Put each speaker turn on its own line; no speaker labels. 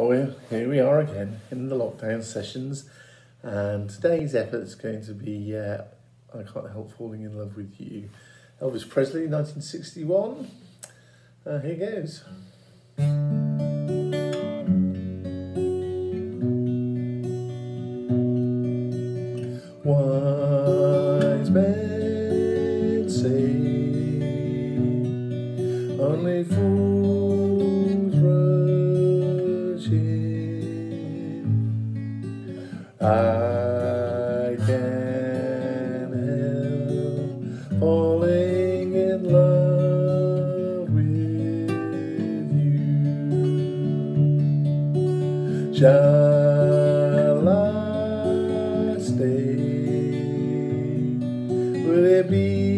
Well, here we are again in the lockdown sessions, and today's effort is going to be uh, I Can't Help Falling in Love with You. Elvis Presley, 1961. Uh, here goes. Wise men say only fools I can't help falling in love with you. Shall I stay? Will it be